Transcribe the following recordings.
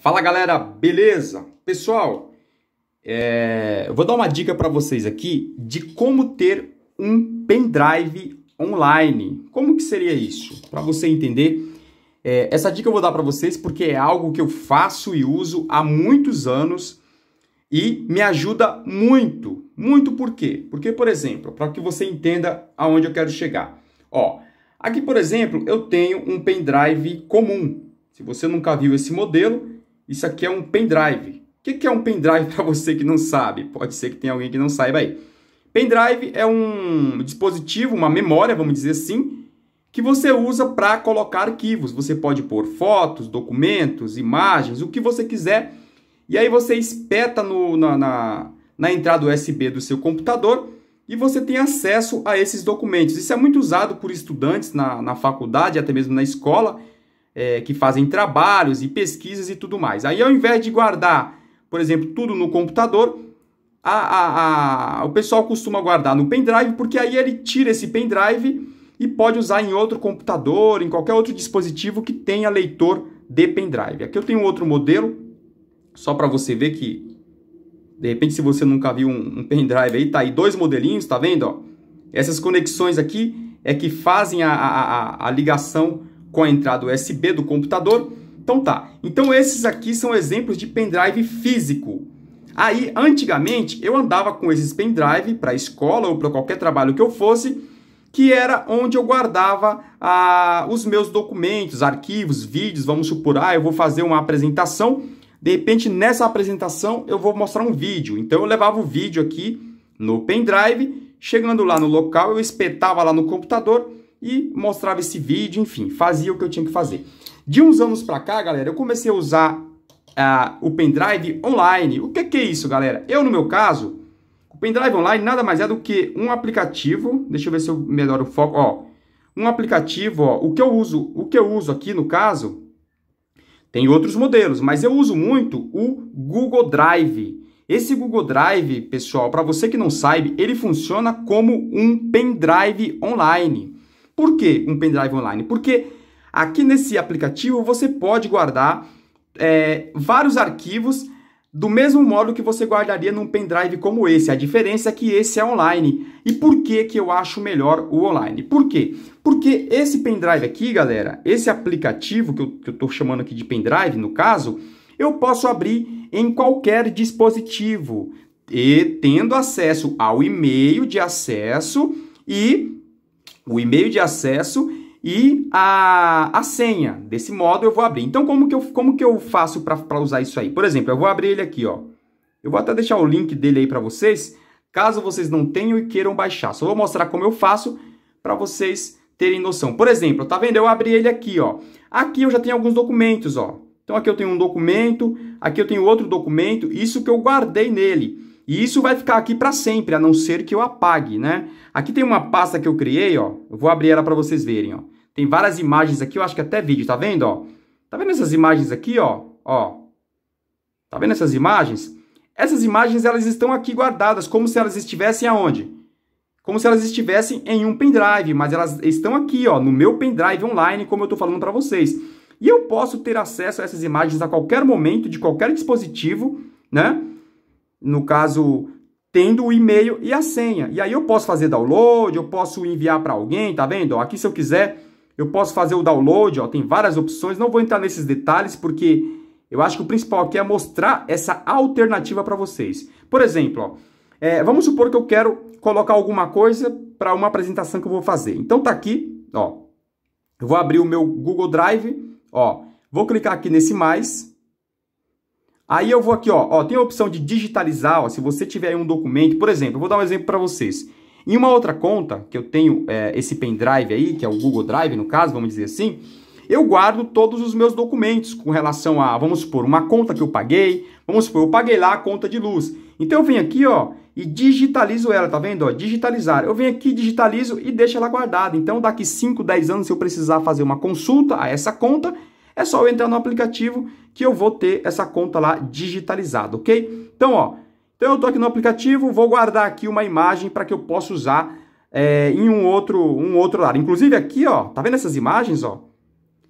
Fala galera, beleza? Pessoal, é... eu vou dar uma dica para vocês aqui de como ter um pendrive online. Como que seria isso? Para você entender, é... essa dica eu vou dar para vocês porque é algo que eu faço e uso há muitos anos e me ajuda muito. Muito por quê? Porque, por exemplo, para que você entenda aonde eu quero chegar. Ó, aqui, por exemplo, eu tenho um pendrive comum. Se você nunca viu esse modelo, isso aqui é um pendrive. O que é um pendrive para você que não sabe? Pode ser que tenha alguém que não saiba aí. Pendrive é um dispositivo, uma memória, vamos dizer assim, que você usa para colocar arquivos. Você pode pôr fotos, documentos, imagens, o que você quiser. E aí você espeta no, na, na, na entrada USB do seu computador e você tem acesso a esses documentos. Isso é muito usado por estudantes na, na faculdade, até mesmo na escola é, que fazem trabalhos e pesquisas e tudo mais. Aí, ao invés de guardar, por exemplo, tudo no computador, a, a, a, o pessoal costuma guardar no pendrive, porque aí ele tira esse pendrive e pode usar em outro computador, em qualquer outro dispositivo que tenha leitor de pendrive. Aqui eu tenho outro modelo, só para você ver que, de repente, se você nunca viu um, um pendrive aí, tá aí dois modelinhos, tá vendo? Ó? Essas conexões aqui é que fazem a, a, a ligação com a entrada USB do computador. Então tá. Então esses aqui são exemplos de pendrive físico. Aí, antigamente, eu andava com esses pendrive para a escola ou para qualquer trabalho que eu fosse, que era onde eu guardava ah, os meus documentos, arquivos, vídeos. Vamos supor, ah, eu vou fazer uma apresentação. De repente, nessa apresentação, eu vou mostrar um vídeo. Então, eu levava o vídeo aqui no pendrive. Chegando lá no local, eu espetava lá no computador e mostrava esse vídeo, enfim, fazia o que eu tinha que fazer. De uns anos para cá, galera, eu comecei a usar uh, o pendrive online. O que, que é isso, galera? Eu, no meu caso, o pendrive online nada mais é do que um aplicativo. Deixa eu ver se eu melhoro o foco. Ó, um aplicativo, ó, o que eu uso, o que eu uso aqui no caso, tem outros modelos, mas eu uso muito o Google Drive. Esse Google Drive, pessoal, para você que não sabe, ele funciona como um pendrive online. Por que um pendrive online? Porque aqui nesse aplicativo você pode guardar é, vários arquivos do mesmo modo que você guardaria num pendrive como esse. A diferença é que esse é online. E por que, que eu acho melhor o online? Por quê? Porque esse pendrive aqui, galera, esse aplicativo que eu estou chamando aqui de pendrive, no caso, eu posso abrir em qualquer dispositivo e tendo acesso ao e-mail de acesso e o e-mail de acesso e a, a senha. Desse modo eu vou abrir. Então, como que eu, como que eu faço para usar isso aí? Por exemplo, eu vou abrir ele aqui, ó. Eu vou até deixar o link dele aí para vocês, caso vocês não tenham e queiram baixar. Só vou mostrar como eu faço para vocês terem noção. Por exemplo, tá vendo? Eu abri ele aqui, ó. Aqui eu já tenho alguns documentos, ó. Então aqui eu tenho um documento, aqui eu tenho outro documento, isso que eu guardei nele. E isso vai ficar aqui para sempre, a não ser que eu apague, né? Aqui tem uma pasta que eu criei, ó. Eu vou abrir ela para vocês verem, ó. Tem várias imagens aqui, eu acho que até vídeo, tá vendo, ó? Tá vendo essas imagens aqui, ó? Ó. Tá vendo essas imagens? Essas imagens, elas estão aqui guardadas, como se elas estivessem aonde? Como se elas estivessem em um pendrive, mas elas estão aqui, ó, no meu pendrive online, como eu tô falando para vocês. E eu posso ter acesso a essas imagens a qualquer momento, de qualquer dispositivo, né? No caso, tendo o e-mail e a senha. E aí eu posso fazer download, eu posso enviar para alguém, tá vendo? Aqui se eu quiser, eu posso fazer o download, ó, tem várias opções. Não vou entrar nesses detalhes porque eu acho que o principal aqui é mostrar essa alternativa para vocês. Por exemplo, ó, é, vamos supor que eu quero colocar alguma coisa para uma apresentação que eu vou fazer. Então tá aqui, ó. Eu vou abrir o meu Google Drive, ó. Vou clicar aqui nesse mais, Aí eu vou aqui, ó, ó, tem a opção de digitalizar, ó, se você tiver um documento, por exemplo, eu vou dar um exemplo para vocês. Em uma outra conta, que eu tenho é, esse pendrive aí, que é o Google Drive, no caso, vamos dizer assim, eu guardo todos os meus documentos com relação a, vamos supor, uma conta que eu paguei, vamos supor, eu paguei lá a conta de luz. Então eu venho aqui, ó, e digitalizo ela, tá vendo? Ó, digitalizar. Eu venho aqui, digitalizo e deixo ela guardada. Então daqui 5, 10 anos, se eu precisar fazer uma consulta a essa conta, é só eu entrar no aplicativo que eu vou ter essa conta lá digitalizada, ok? Então, ó, então eu estou aqui no aplicativo, vou guardar aqui uma imagem para que eu possa usar é, em um outro, um outro lado. Inclusive aqui, ó, tá vendo essas imagens, ó?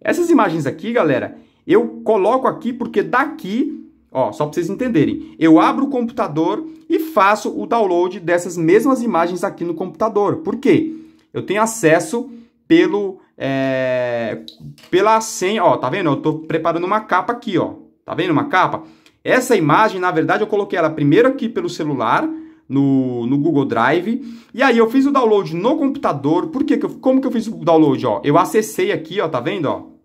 Essas imagens aqui, galera, eu coloco aqui porque daqui, ó, só para vocês entenderem, eu abro o computador e faço o download dessas mesmas imagens aqui no computador. Por quê? Eu tenho acesso pelo é, pela senha, ó, tá vendo? Eu tô preparando uma capa aqui, ó. Tá vendo uma capa? Essa imagem, na verdade, eu coloquei ela primeiro aqui pelo celular, no, no Google Drive. E aí eu fiz o download no computador. Por como que eu fiz o download? Ó, eu acessei aqui, ó, tá vendo? Ó?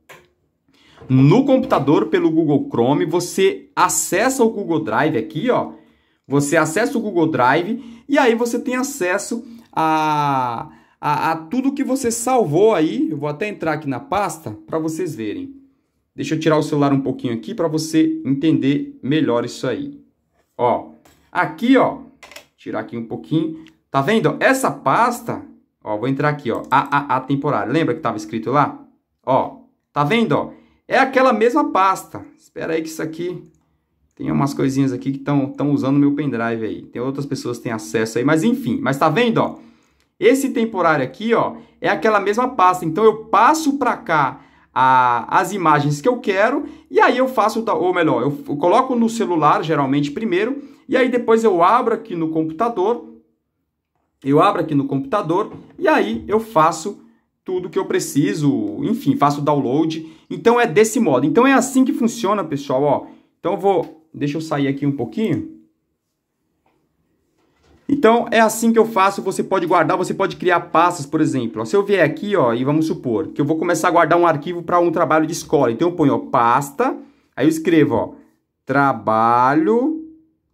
No computador pelo Google Chrome, você acessa o Google Drive aqui, ó. Você acessa o Google Drive e aí você tem acesso a, a, a tudo que você salvou aí. Eu vou até entrar aqui na pasta para vocês verem. Deixa eu tirar o celular um pouquinho aqui para você entender melhor isso aí. Ó, aqui, ó, tirar aqui um pouquinho. Tá vendo? Essa pasta, ó, vou entrar aqui, ó, a, temporária. Lembra que estava escrito lá? Ó, tá vendo, ó? É aquela mesma pasta. Espera aí que isso aqui tem umas coisinhas aqui que estão usando meu pendrive aí. Tem outras pessoas que têm acesso aí, mas enfim. Mas tá vendo, ó? Esse temporário aqui, ó, é aquela mesma pasta. Então eu passo para cá a, as imagens que eu quero e aí eu faço, ou melhor, eu, coloco no celular geralmente primeiro e aí depois eu abro aqui no computador, eu abro aqui no computador e aí eu faço tudo que eu preciso, enfim, faço download. Então é desse modo. Então é assim que funciona, pessoal, ó. Então eu vou, deixa eu sair aqui um pouquinho. Então, é assim que eu faço, você pode guardar, você pode criar pastas, por exemplo. Se eu vier aqui, ó, e vamos supor que eu vou começar a guardar um arquivo para um trabalho de escola. Então, eu ponho, ó, pasta, aí eu escrevo, ó, trabalho,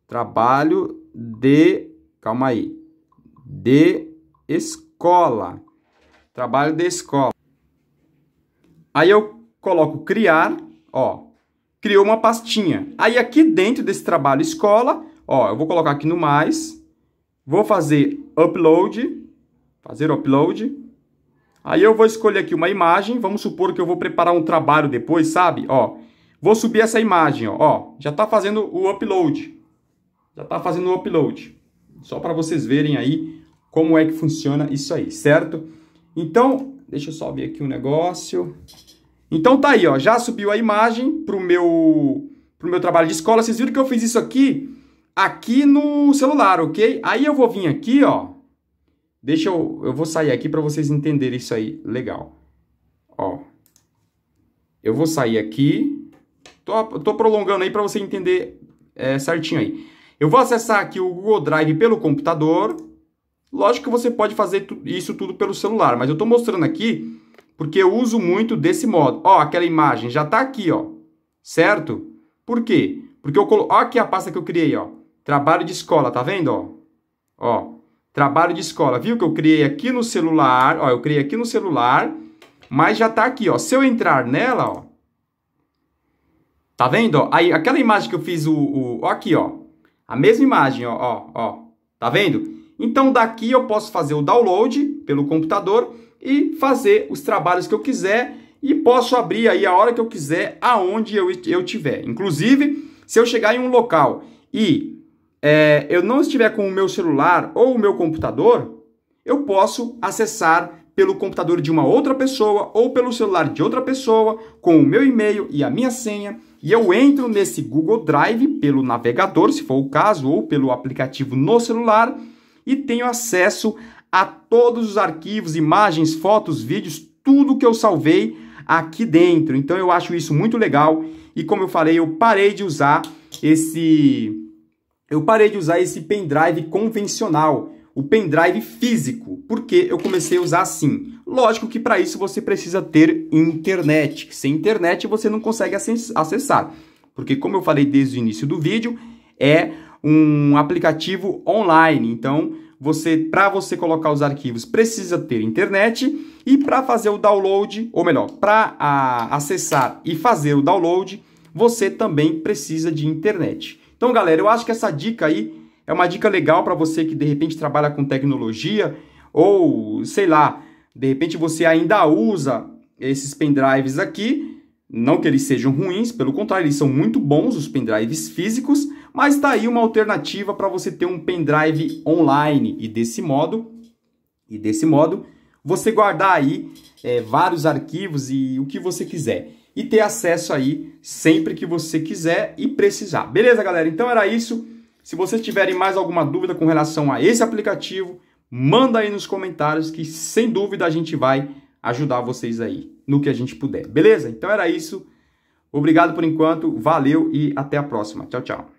trabalho de, calma aí, de escola. Trabalho de escola. Aí eu coloco criar, ó, criou uma pastinha. Aí aqui dentro desse trabalho escola, ó, eu vou colocar aqui no mais, Vou fazer upload, fazer upload. Aí eu vou escolher aqui uma imagem, vamos supor que eu vou preparar um trabalho depois, sabe? Ó, vou subir essa imagem, ó, ó já está fazendo o upload. Já está fazendo o upload. Só para vocês verem aí como é que funciona isso aí, certo? Então, deixa eu só ver aqui um negócio. Então tá aí, ó, já subiu a imagem pro meu pro meu trabalho de escola. Vocês viram que eu fiz isso aqui aqui no celular, ok? Aí eu vou vir aqui, ó. Deixa eu... Eu vou sair aqui para vocês entenderem isso aí. Legal. Ó. Eu vou sair aqui. Tô, tô prolongando aí para você entender é, certinho aí. Eu vou acessar aqui o Google Drive pelo computador. Lógico que você pode fazer isso tudo pelo celular, mas eu estou mostrando aqui porque eu uso muito desse modo. Ó, aquela imagem já está aqui, ó. Certo? Por quê? Porque eu colo... Ó aqui a pasta que eu criei, ó. Trabalho de escola, tá vendo, ó? Ó, trabalho de escola. Viu que eu criei aqui no celular, ó, eu criei aqui no celular, mas já tá aqui, ó. Se eu entrar nela, ó, tá vendo, ó? Aí, aquela imagem que eu fiz o, o ó, aqui, ó, a mesma imagem, ó, ó, ó, tá vendo? Então, daqui eu posso fazer o download pelo computador e fazer os trabalhos que eu quiser e posso abrir aí a hora que eu quiser, aonde eu, eu tiver. Inclusive, se eu chegar em um local e é, eu não estiver com o meu celular ou o meu computador, eu posso acessar pelo computador de uma outra pessoa ou pelo celular de outra pessoa com o meu e-mail e a minha senha e eu entro nesse Google Drive pelo navegador, se for o caso, ou pelo aplicativo no celular e tenho acesso a todos os arquivos, imagens, fotos, vídeos, tudo que eu salvei aqui dentro. Então eu acho isso muito legal e como eu falei, eu parei de usar esse eu parei de usar esse pendrive convencional, o pendrive físico, porque eu comecei a usar assim. Lógico que para isso você precisa ter internet. Sem internet você não consegue acessar, porque como eu falei desde o início do vídeo, é um aplicativo online. Então, você para você colocar os arquivos precisa ter internet e para fazer o download, ou melhor, para acessar e fazer o download, você também precisa de internet. Então, galera, eu acho que essa dica aí é uma dica legal para você que de repente trabalha com tecnologia ou, sei lá, de repente você ainda usa esses pendrives aqui. Não que eles sejam ruins, pelo contrário, eles são muito bons, os pendrives físicos, mas está aí uma alternativa para você ter um pendrive online e desse modo, e desse modo, você guardar aí é, vários arquivos e o que você quiser. E ter acesso aí sempre que você quiser e precisar. Beleza, galera? Então era isso. Se vocês tiverem mais alguma dúvida com relação a esse aplicativo, manda aí nos comentários que sem dúvida a gente vai ajudar vocês aí no que a gente puder. Beleza? Então era isso. Obrigado por enquanto, valeu e até a próxima. Tchau, tchau.